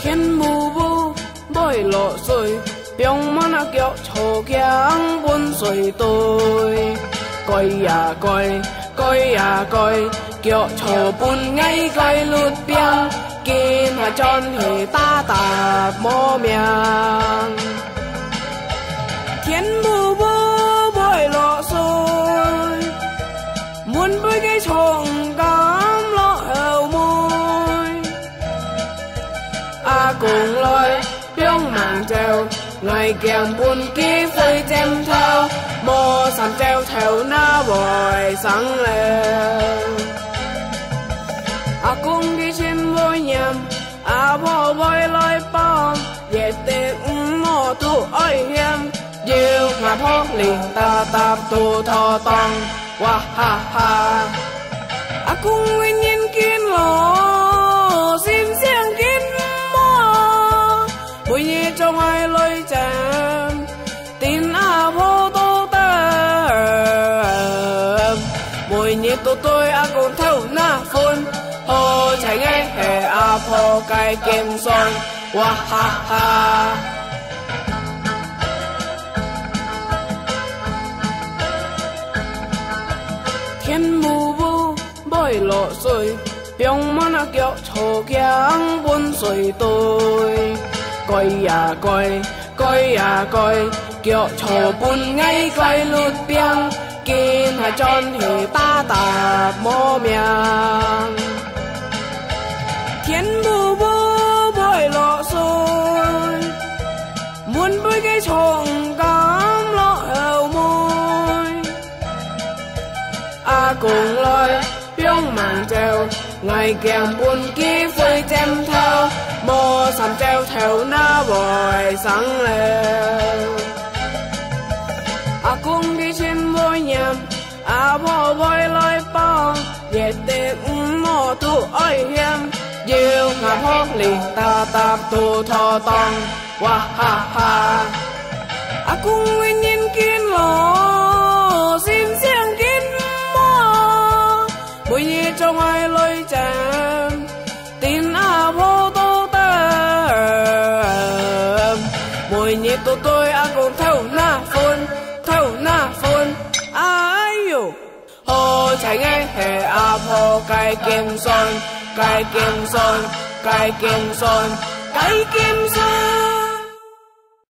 天无无买落水，平满啊脚草姜本水堆，改呀改，改呀改，脚草本矮改绿边，见下真系打打摸命。cùng lối biếng màng treo ngày kèm buồn ký phơi tem thao mô sàn treo theo na vòi sáng lên. À cũng đi chim bôi nhầm à bò bôi lối bom, về tê ung mô tu ơi hiếm điều mà thoát liền ta tạp tu thò tòng wa ha ha. cho ai lối chạm tin à vô tô ta mỗi nhịp tổ tôi à cũng thâu na phun. Hồ chạy ngay hè à phô cay kim son wa ha ha. Thiên mù vu bơi lộ rồi biếng mà nó kéo trầu kéo bún rồi tôi coi à coi coi à coi. Kiểu chỗ bún ngay coi lụt biang kín hà tròn hề ba tà mô miang thiên bù bù bội lọ xôi. Muốn bơi cái chồng cám lọ hầu môi. À cùng lời biếng màng treo ngày kèm buồn ký phơi tem theo mò sàn treo theo na vòi sáng lên à cũng đi trên môi nhầm à bỏ vòi lối bao về tên mò tu ơi hiểm. Yêu ngà phó lì ta tạp tu thọ tòng, wa ha ha. À cũng nguyên mỗi nhị trong ai lôi chạm tin à vô tô ta mỗi nhị tô tôi à còn thâu na phun thâu na phun. Ai yo hồ chạy ngay hè à hồ cái kim son cái kim son cái kim son cái kim son